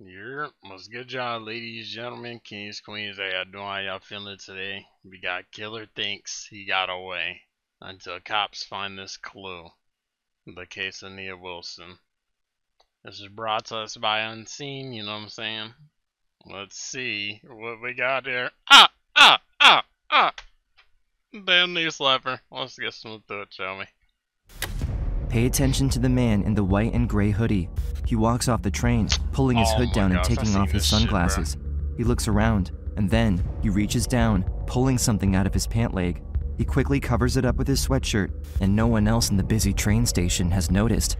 Yep, was good job, ladies, gentlemen, kings, queens. How y'all doing? How y'all feeling today? We got Killer thinks he got away until cops find this clue. The case of Nia Wilson. This is brought to us by Unseen, you know what I'm saying? Let's see what we got here. Ah! Ah! Ah! Ah! Damn knee. Let's get some to it, shall we? Pay attention to the man in the white and gray hoodie. He walks off the train, pulling his Oh hood down and gosh, I've taking off his this shit, sunglasses. he looks around, and then he reaches down, pulling something out of his pant leg. He quickly covers it up with his sweatshirt, and no one else in the busy train station has noticed.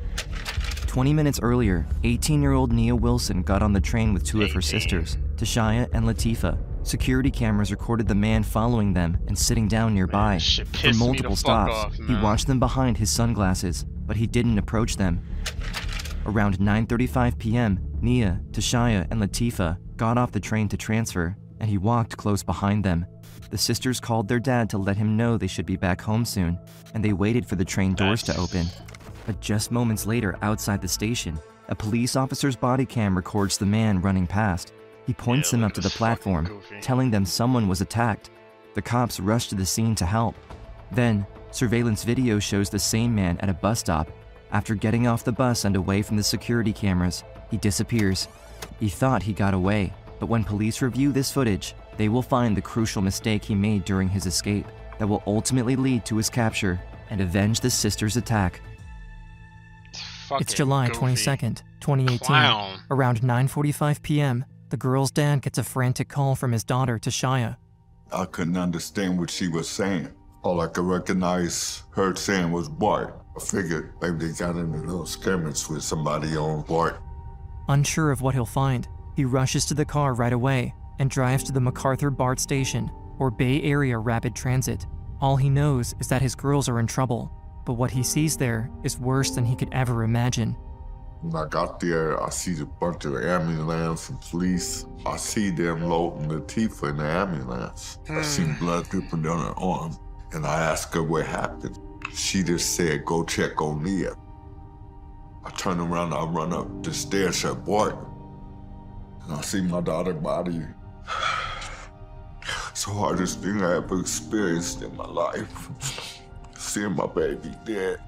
20 minutes earlier, 18 year old Nia Wilson got on the train with two of her sisters, Tashiya and Latifa. Security cameras recorded the man following them and sitting down nearby. shit For pissed me the multiple stops, off, he watched them behind his sunglasses, but he didn't approach them. Around 9:35 p.m., Nia, Tashiya, and Latifa got off the train to transfer, and he walked close behind them. The sisters called their dad to let him know they should be back home soon, and they waited for the train doors to open. But just moments later, outside the station, a police officer's body cam records the man running past. He points Yeah, them up to the platform, telling them someone was attacked. The cops rush to the scene to help. Then, surveillance video shows the same man at a bus stop. After getting off the bus and away from the security cameras, he disappears. He thought he got away, but when police review this footage, they will find the crucial mistake he made during his escape that will ultimately lead to his capture and avenge the sisters' attack. Fucking It's July 22nd, 2018. Clown. Around 9:45 p.m., the girl's dad gets a frantic call from his daughter, Tashiya. I couldn't understand what she was saying. Oh, All I could recognize her saying was BART. I figured maybe they got into a little skirmish with somebody on BART. Unsure of what he'll find, he rushes to the car right away and drives to the MacArthur BART station, or Bay Area Rapid Transit. All he knows is that his girls are in trouble, but what he sees there is worse than he could ever imagine. When I got there, I see a bunch of ambulance and police. I see them loading Latifah in the ambulance. I see hmm. blood dripping down her arm. And I asked her what happened. She just said, go check on Nia. I turn around, I run up the stairs at BART. And I see my daughter's body. It's the hardest thing I ever experienced in my life. Seeing my baby dead.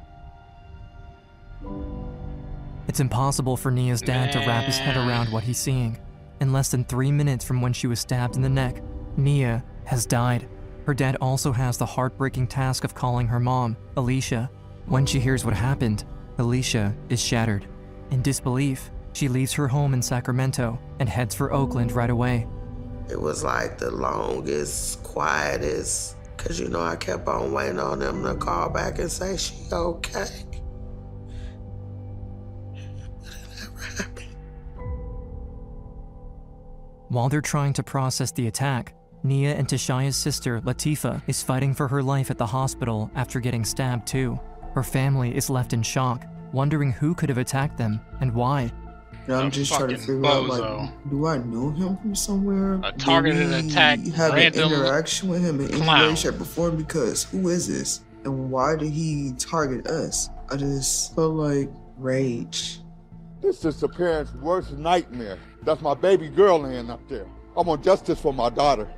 It's impossible for Nia's dad to wrap his head around what he's seeing. In less than three minutes from when she was stabbed in the neck, Nia has died. Her dad also has the heartbreaking task of calling her mom, Alicia. When she hears what happened, Alicia is shattered. In disbelief, she leaves her home in Sacramento and heads for Oakland right away. It was like the longest, quietest, because you know I kept on waiting on them to call back and say she okay. But it never happened. While they're trying to process the attack, Nia and Tashiya's sister, Latifa, is fighting for her life at the hospital after getting stabbed too. Her family is left in shock, wondering who could have attacked them and why. And I'm just trying to fucking figure out, like, do I know him from somewhere? A Did targeted we attack, Have an interaction with him in any clown. way, shape, or form? Because who is this, and why did he target us? I just felt like rage. This is the parents' worst nightmare. That's my baby girl laying up there. I want justice for my daughter.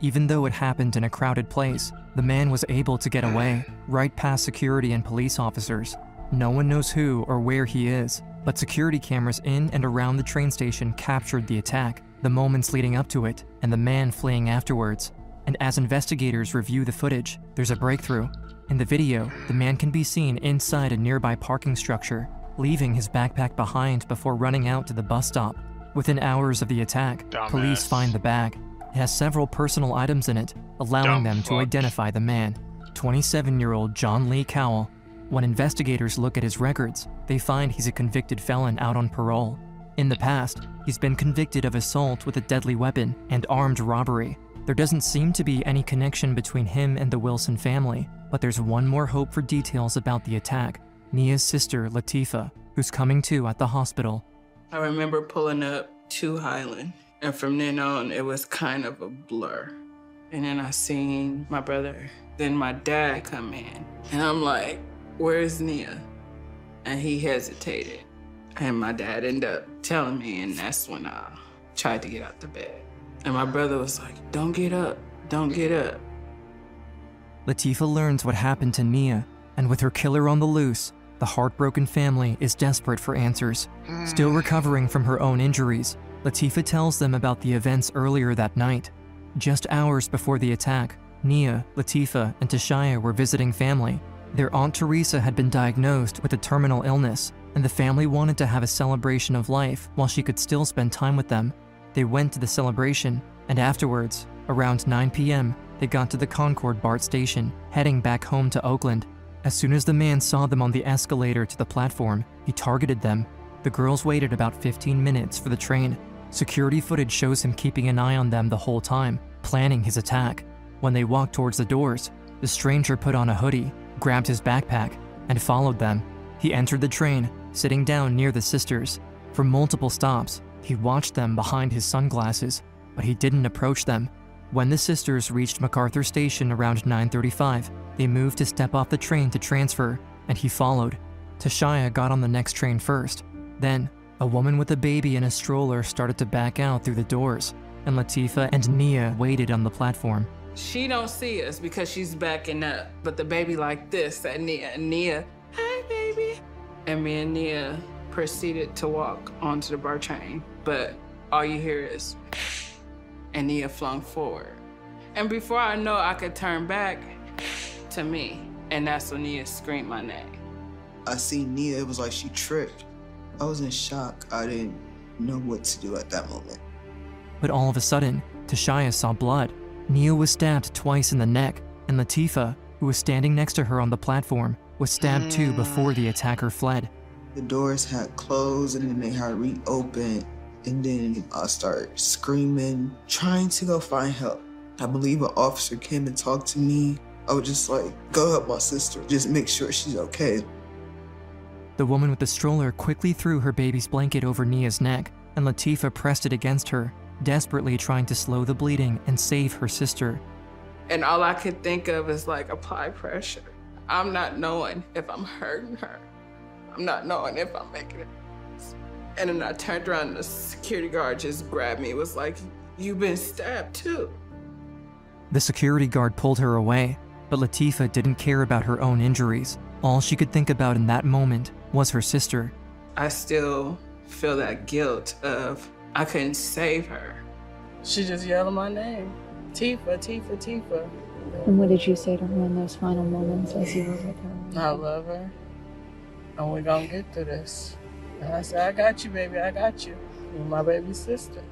Even though it happened in a crowded place, the man was able to get away, right past security and police officers. No one knows who or where he is, but security cameras in and around the train station captured the attack, the moments leading up to it, and the man fleeing afterwards. And as investigators review the footage, there's a breakthrough. In the video, the man can be seen inside a nearby parking structure, leaving his backpack behind before running out to the bus stop. Within hours of the attack, police find the bag. It has several personal items in it, allowing Dumb them to identify the man 27 year old John Lee Cowell. When investigators look at his records, they find he's a convicted felon out on parole. In the past, he's been convicted of assault with a deadly weapon and armed robbery. There doesn't seem to be any connection between him and the Wilson family, but there's one more hope for details about the attack Nia's sister, Latifa, who's coming to at the hospital. I remember pulling up to Highland, and from then on, it was kind of a blur. And then I seen my brother, then my dad come in, and I'm like, "Where's Nia?" And he hesitated. And my dad ended up telling me, and that's when I tried to get out the bed. And my brother was like, Don't get up, don't get up. Latifah learns what happened to Nia, and with her killer on the loose, the heartbroken family is desperate for answers. Hmm. Still recovering from her own injuries, Latifah tells them about the events earlier that night. Just hours before the attack, Nia, Latifa, and Tashiya were visiting family. Their Aunt Teresa had been diagnosed with a terminal illness, and the family wanted to have a celebration of life while she could still spend time with them. They went to the celebration, and afterwards, around 9 p.m., they got to the Concord BART station, heading back home to Oakland. As soon as the man saw them on the escalator to the platform, he targeted them. The girls waited about 15 minutes for the train. Security footage shows him keeping an eye on them the whole time, planning his attack. When they walked towards the doors, the stranger put on a hoodie, grabbed his backpack, and followed them. He entered the train, sitting down near the sisters. For multiple stops, he watched them behind his sunglasses, but he didn't approach them. When the sisters reached MacArthur Station around 9:35, they moved to step off the train to transfer, and he followed. Tashiya got on the next train first. Then, a woman with a baby in a stroller started to back out through the doors, and Latifa and Nia waited on the platform. She don't see us because she's backing up, but the baby like this at Nia. And Nia, hi baby. And me and Nia proceeded to walk onto the BART train, but all you hear is, and Nia flung forward. And before I know I could turn back to me, and that's when Nia screamed my name. I seen Nia, it was like she tripped. I was in shock. I didn't know what to do at that moment. But all of a sudden, Tashiya saw blood. Nia was stabbed twice in the neck, and Latifa, who was standing next to her on the platform, was stabbed too before the attacker fled. The doors had closed and then they had reopened. And then I started screaming, trying to go find help. I believe an officer came and talked to me. I was just like, go help my sister, just make sure she's okay. The woman with the stroller quickly threw her baby's blanket over Nia's neck, and Latifa pressed it against her, desperately trying to slow the bleeding and save her sister. And all I could think of is like apply pressure. I'm not knowing if I'm hurting her. I'm not knowing if I'm making it. And then I turned around and the security guard just grabbed me. It was like, you've been stabbed too. The security guard pulled her away, but Latifa didn't care about her own injuries. All she could think about in that moment was her sister. I still feel that guilt of I couldn't save her. She just yelled my name. Tifa, Tifa, Tifa. And what did you say to her in those final moments as you were with her? I love her. And we're gonna get through this. And I said, I got you, baby, I got you. You're my baby sister.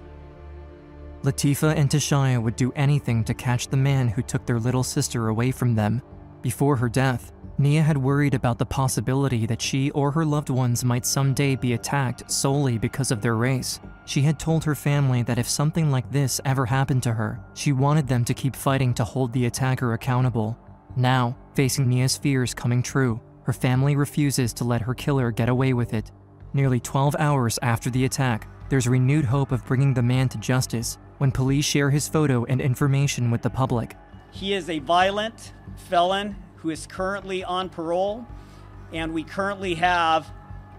Latifa and Tashaya would do anything to catch the man who took their little sister away from them. Before her death, Nia had worried about the possibility that she or her loved ones might someday be attacked solely because of their race. She had told her family that if something like this ever happened to her, she wanted them to keep fighting to hold the attacker accountable. Now, facing Nia's fears coming true, her family refuses to let her killer get away with it. Nearly 12 hours after the attack, there's renewed hope of bringing the man to justice when police share his photo and information with the public. He is a violent felon who is currently on parole, and we currently have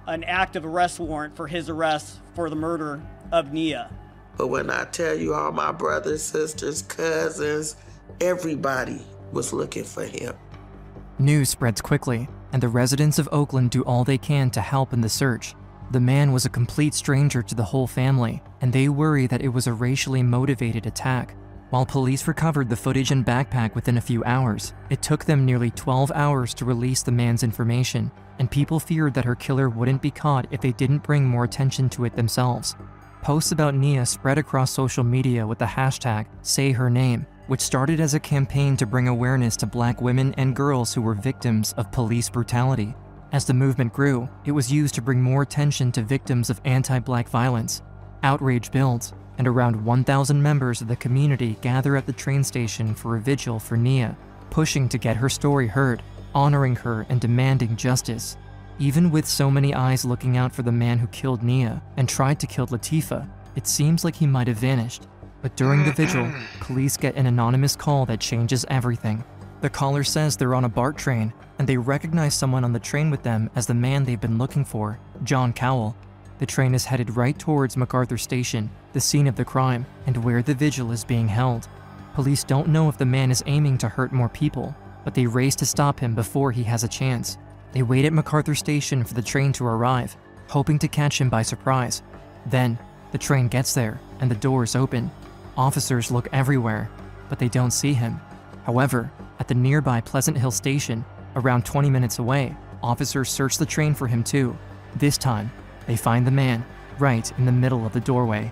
an active arrest warrant for his arrest for the murder of Nia. But when I tell you all my brothers, sisters, cousins, everybody was looking for him. News spreads quickly, and the residents of Oakland do all they can to help in the search. The man was a complete stranger to the whole family, and they worry that it was a racially motivated attack. While police recovered the footage and backpack within a few hours, it took them nearly 12 hours to release the man's information, and people feared that her killer wouldn't be caught if they didn't bring more attention to it themselves. Posts about Nia spread across social media with the hashtag #SayHerName, which started as a campaign to bring awareness to black women and girls who were victims of police brutality. As the movement grew, it was used to bring more attention to victims of anti-black violence. Outrage builds, and around 1,000 members of the community gather at the train station for a vigil for Nia, pushing to get her story heard, honoring her and demanding justice. Even with so many eyes looking out for the man who killed Nia and tried to kill Latifa, it seems like he might have vanished. But during the vigil, police get an anonymous call that changes everything. The caller says they're on a BART train, and they recognize someone on the train with them as the man they've been looking for, John Cowell. The train is headed right towards MacArthur Station, the scene of the crime, and where the vigil is being held. Police don't know if the man is aiming to hurt more people, but they race to stop him before he has a chance. They wait at MacArthur Station for the train to arrive, hoping to catch him by surprise. Then, the train gets there and the doors open. Officers look everywhere, but they don't see him. However, at the nearby Pleasant Hill Station, around 20 minutes away, officers search the train for him too. This time, they find the man right in the middle of the doorway.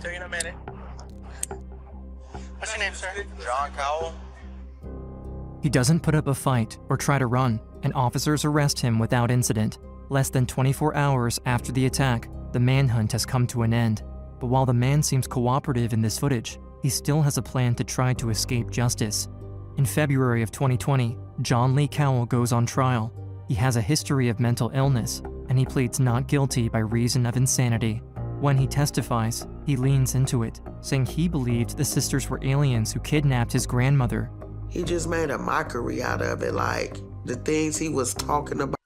Tell you in a minute. What's your name, sir? John Cowell. He doesn't put up a fight or try to run, and officers arrest him without incident. Less than 24 hours after the attack, the manhunt has come to an end. But while the man seems cooperative in this footage, he still has a plan to try to escape justice. In February of 2020, John Lee Cowell goes on trial. He has a history of mental illness, and he pleads not guilty by reason of insanity. When he testifies, he leans into it, saying he believed the sisters were aliens who kidnapped his grandmother. He just made a mockery out of it, like the things he was talking about.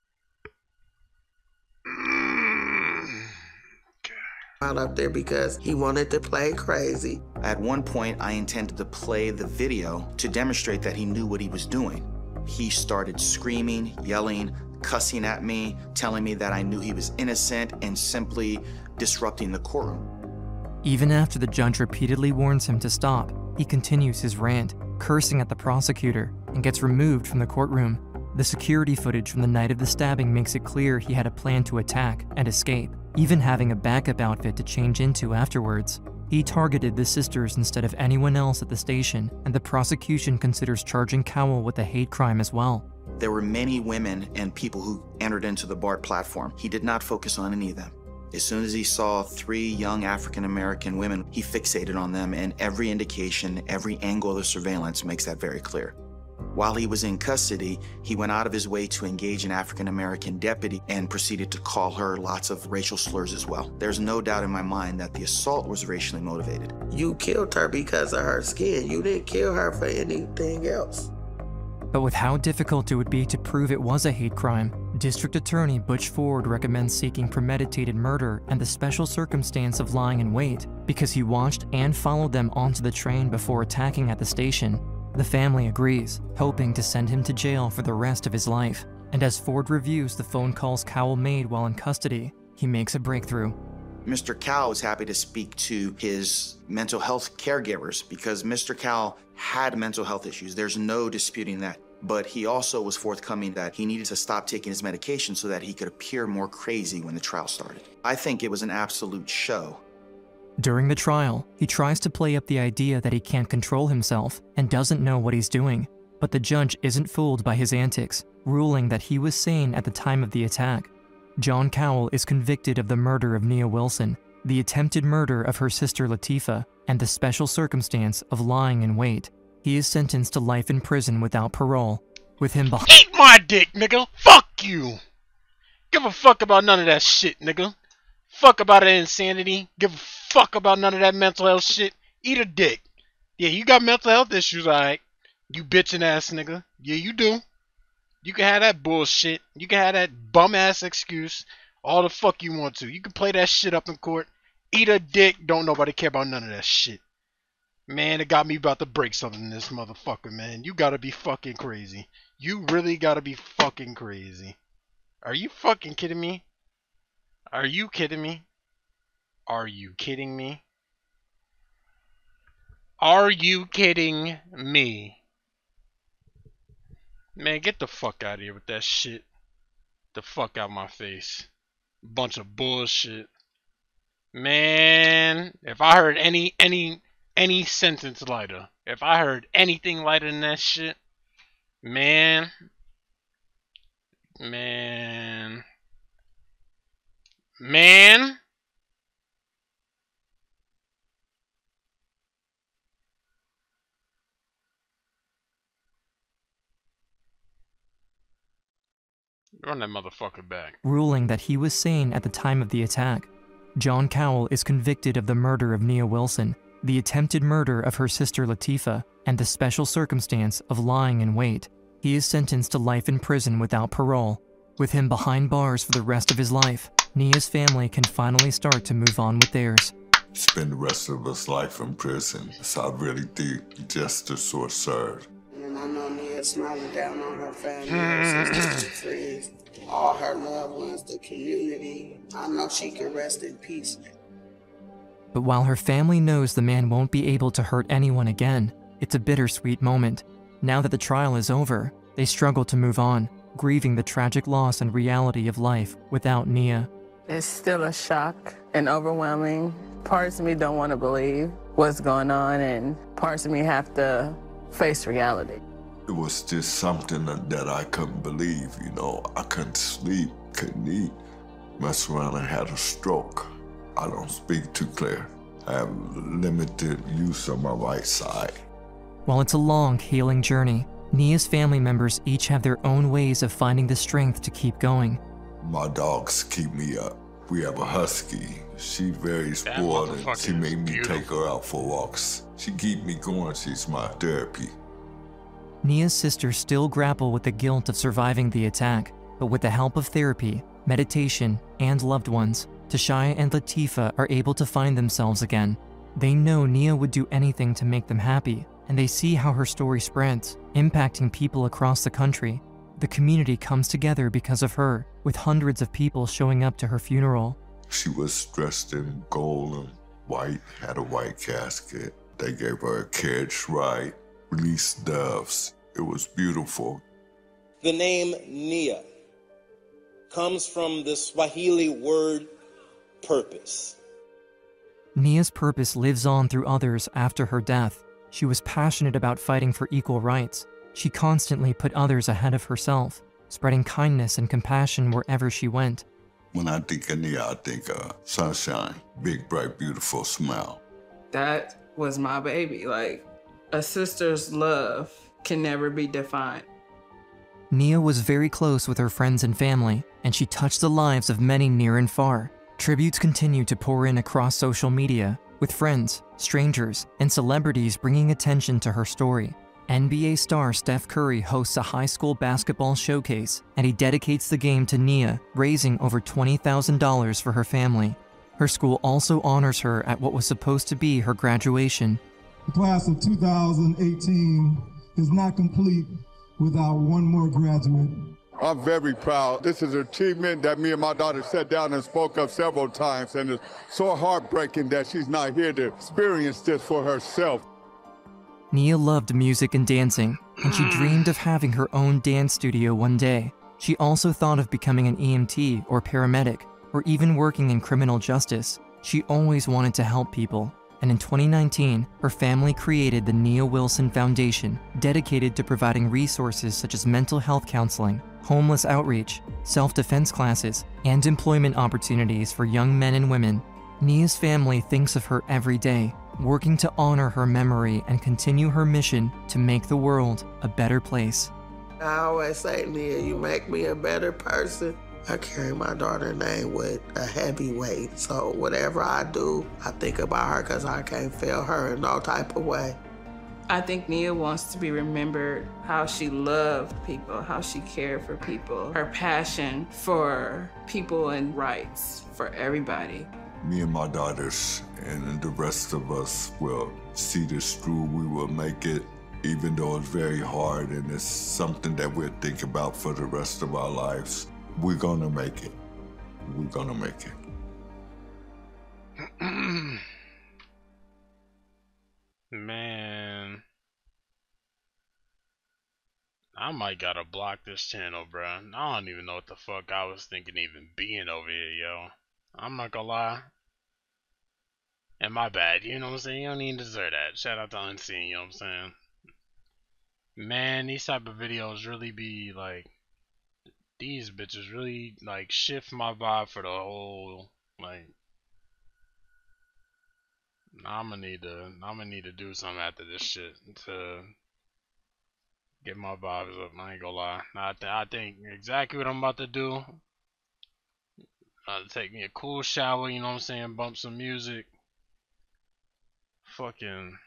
Out up there because he wanted to play crazy. At one point, I intended to play the video to demonstrate that he knew what he was doing. He started screaming, yelling, cussing at me, telling me that I knew he was innocent, and simply disrupting the courtroom. Even after the judge repeatedly warns him to stop, he continues his rant, cursing at the prosecutor, and gets removed from the courtroom. The security footage from the night of the stabbing makes it clear he had a plan to attack and escape, even having a backup outfit to change into afterwards. He targeted the sisters instead of anyone else at the station, and the prosecution considers charging Cowell with a hate crime as well. There were many women and people who entered into the BART platform. He did not focus on any of them. As soon as he saw three young African American women, he fixated on them, and every indication, every angle of the surveillance makes that very clear. While he was in custody, he went out of his way to engage an African American deputy and proceeded to call her lots of racial slurs as well. There's no doubt in my mind that the assault was racially motivated. You killed her because of her skin. You didn't kill her for anything else. But with how difficult it would be to prove it was a hate crime, District Attorney Butch Ford recommends seeking premeditated murder and the special circumstance of lying in wait because he watched and followed them onto the train before attacking at the station. The family agrees, hoping to send him to jail for the rest of his life. And as Ford reviews the phone calls Cowell made while in custody, he makes a breakthrough. Mr. Cowell is happy to speak to his mental health caregivers because Mr. Cowell had mental health issues. There's no disputing that. But he also was forthcoming that he needed to stop taking his medication so that he could appear more crazy when the trial started. I think it was an absolute show. During the trial, he tries to play up the idea that he can't control himself and doesn't know what he's doing. But the judge isn't fooled by his antics, ruling that he was sane at the time of the attack. John Cowell is convicted of the murder of Nia Wilson, the attempted murder of her sister Latifah, and the special circumstance of lying in wait. He is sentenced to life in prison without parole, with him behind. Eat my dick, nigga! Fuck you! Give a fuck about none of that shit, nigga. Fuck about that insanity. Give a fuck about none of that mental health shit. Eat a dick. Yeah, you got mental health issues, alright. You bitchin' ass nigga. Yeah, you do. You can have that bullshit. You can have that bum ass excuse. All the fuck you want to. You can play that shit up in court. Eat a dick. Don't nobody care about none of that shit. Man, it got me about to break something in this motherfucker, man. You gotta be fucking crazy. You really gotta be fucking crazy. Are you fucking kidding me? Are you kidding me? Are you kidding me? Are you kidding me? Man, get the fuck out of here with that shit. The fuck out of my face. Bunch of bullshit. Man, if I heard any any any sentence lighter, if I heard anything lighter than that shit, man, man, man. Run that motherfucker back. ruling that he was sane at the time of the attack. John Cowell is convicted of the murder of Nia Wilson, the attempted murder of her sister Latifa, and the special circumstance of lying in wait. He is sentenced to life in prison without parole. With him behind bars for the rest of his life, Nia's family can finally start to move on with theirs. Spend the rest of his life in prison. So I really think justice was served. Smiling down on her family, her sisters, and friends, all her loved ones, the community. I know she can rest in peace. But while her family knows the man won't be able to hurt anyone again, it's a bittersweet moment. Now that the trial is over, they struggle to move on, grieving the tragic loss and reality of life without Nia. It's still a shock and overwhelming. Parts of me don't want to believe what's going on, and parts of me have to face reality. It was just something that, that I couldn't believe, you know. I couldn't sleep, couldn't eat. Messed around and had a stroke. I don't speak too clear. I have limited use of my right side. While it's a long, healing journey, Nia's family members each have their own ways of finding the strength to keep going. My dogs keep me up. We have a husky. She's very spoiled and she made me beautiful. take her out for walks. She keep me going. She's my therapy. Nia's sisters still grapple with the guilt of surviving the attack, but with the help of therapy, meditation, and loved ones, Tashiya and Latifa are able to find themselves again. They know Nia would do anything to make them happy, and they see how her story spreads, impacting people across the country. The community comes together because of her, with hundreds of people showing up to her funeral. She was dressed in gold and white, had a white casket. They gave her a carriage ride, released doves. It was beautiful. The name Nia comes from the Swahili word purpose. Nia's purpose lives on through others after her death. She was passionate about fighting for equal rights. She constantly put others ahead of herself, spreading kindness and compassion wherever she went. When I think of Nia, I think of sunshine, big, bright, beautiful smile. That was my baby. Like, a sister's love can never be defined. Nia was very close with her friends and family, and she touched the lives of many near and far. Tributes continue to pour in across social media, with friends, strangers, and celebrities bringing attention to her story. NBA star Steph Curry hosts a high school basketball showcase, and he dedicates the game to Nia, raising over $20,000 for her family. Her school also honors her at what was supposed to be her graduation. The class of 2018 is not complete without one more graduate. I'm very proud. This is an achievement that me and my daughter sat down and spoke of several times, and it's so heartbreaking that she's not here to experience this for herself. Nia loved music and dancing, and she dreamed of having her own dance studio one day. She also thought of becoming an EMT or paramedic, or even working in criminal justice. She always wanted to help people, and in 2019, her family created the Nia Wilson Foundation, dedicated to providing resources such as mental health counseling, homeless outreach, self defense classes, and employment opportunities for young men and women. Nia's family thinks of her every day, working to honor her memory and continue her mission to make the world a better place. I always say, Nia, you make me a better person. I carry my daughter's name with a heavy weight. So whatever I do, I think about her because I can't fail her in no type of way. I think Nia wants to be remembered how she loved people, how she cared for people, her passion for people and rights for everybody. Me and my daughters and the rest of us will see this through. We will make it, even though it's very hard and it's something that we'll think about for the rest of our lives. We're gonna make it. We're gonna make it. Man. I might gotta block this channel, bruh. I don't even know what the fuck I was thinking even being over here, yo. I'm not gonna lie. And my bad, you know what I'm saying? You don't even deserve that. Shout out to Unseen, you know what I'm saying? Man, these type of videos really be like these bitches really like shift my vibe for the whole like I'm gonna need to I'm gonna need to do something after this shit to get my vibes up. I ain't gonna lie. I, th- I think exactly what I'm about to do. I'll take me a cool shower, you know what I'm saying? Bump some music. fucking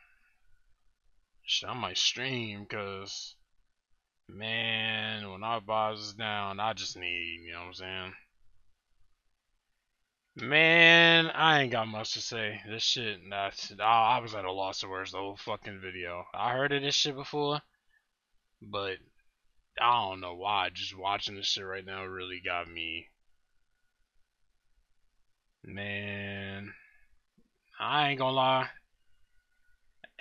shit, I might stream because man, when our boss is down, I just need, you know what I'm saying? Man, I ain't got much to say. This shit, that's, I was at a loss of words the whole fucking video. I heard of this shit before, but I don't know why. Just watching this shit right now really got me. Man, I ain't gonna lie.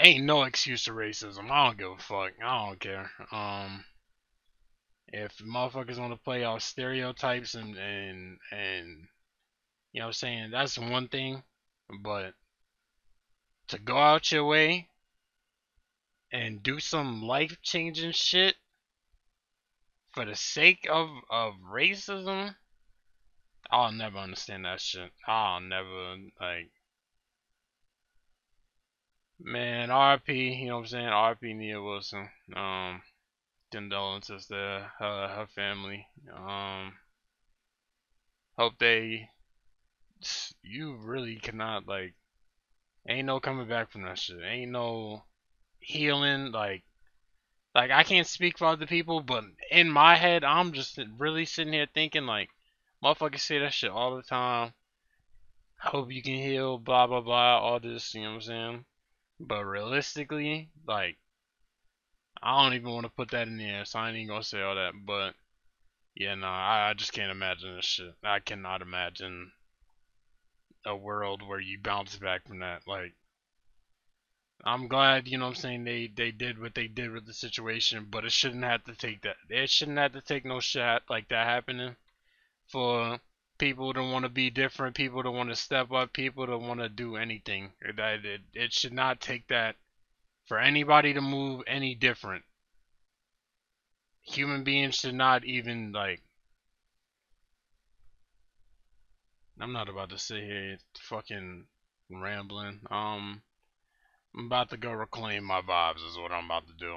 Ain't no excuse to racism. I don't give a fuck. I don't care. Um, if motherfuckers want to play off stereotypes and and and you know what I'm saying, that's one thing, but to go out your way and do some life changing shit for the sake of of racism, I'll never understand that shit. I'll never like man, RP, you know what I'm saying? RP Nia Wilson. Um condolences to her, her family. Um hope they you really cannot like ain't no coming back from that shit. Ain't no healing like like I can't speak for other people, but in my head I'm just really sitting here thinking like motherfuckers say that shit all the time. Hope you can heal, blah blah blah, all this, you know what I'm saying? But realistically, like I don't even want to put that in the air, so I ain't even gonna say all that, but yeah, no, I, I just can't imagine this shit. I cannot imagine a world where you bounce back from that. Like, I'm glad, you know what I'm saying, they, they did what they did with the situation, but it shouldn't have to take that. It shouldn't have to take no shot like that happening for people to want to be different, people to want to step up, people to want to do anything. That it, it should not take that for anybody to move any different. Human beings should not even like I'm not about to sit here fucking rambling. Um, I'm about to go reclaim my vibes is what I'm about to do.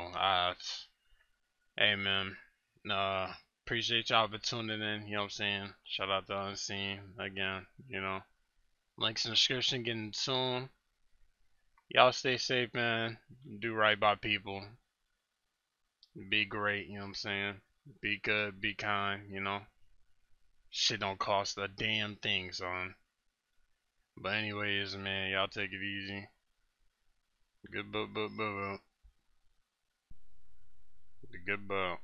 Hey man, uh, appreciate y'all for tuning in. You know what I'm saying? Shout out to Unseen again. You know, links in the description getting soon. Y'all stay safe, man. Do right by people. Be great. You know what I'm saying? Be good. Be kind. You know. Shit don't cost a damn thing, son. But anyways, man, y'all take it easy. Good boat, boat, boat. Good boat.